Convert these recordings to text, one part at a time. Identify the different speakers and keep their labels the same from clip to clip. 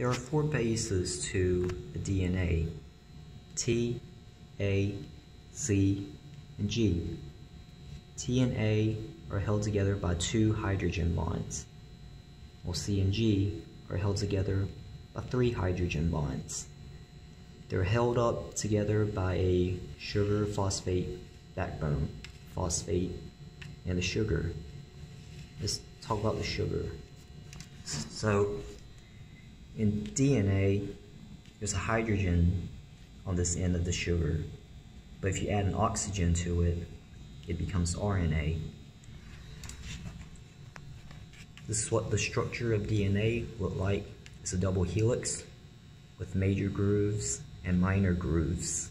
Speaker 1: There are four bases to DNA T, A, C, and G. T and A are held together by two hydrogen bonds, while C and G are held together by three hydrogen bonds. They're held up together by a sugar phosphate backbone, phosphate, and the sugar. Let's talk about the sugar. So, in DNA, there's a hydrogen on this end of the sugar, but if you add an oxygen to it, it becomes RNA. This is what the structure of DNA look like. It's a double helix with major grooves and minor grooves.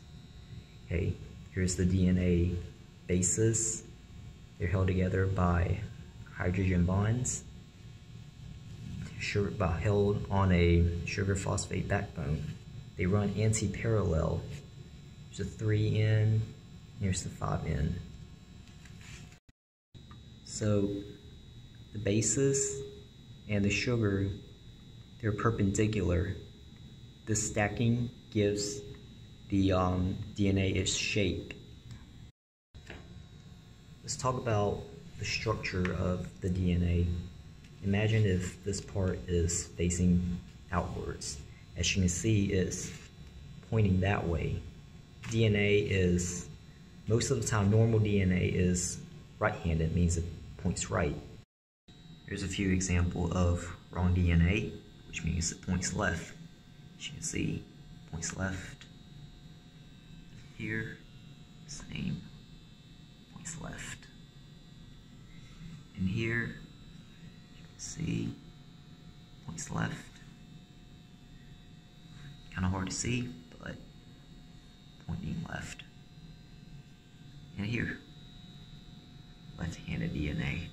Speaker 1: Okay, here's the DNA bases. They're held together by hydrogen bonds, sugar, held on a sugar phosphate backbone. They run anti-parallel. There's a 3N, here's the 5N. So the bases and the sugar, they're perpendicular. The stacking gives the um, DNA its shape. Let's talk about the structure of the DNA. Imagine if this part is facing outwards. As you can see, it's pointing that way. DNA is, most of the time, normal DNA is right-handed, means it points right. Here's a few example of wrong DNA, which means it points left. As you can see, points left. Here, same, points left. And here, see, points left. Kind of hard to see, but pointing left. And here, left-handed DNA.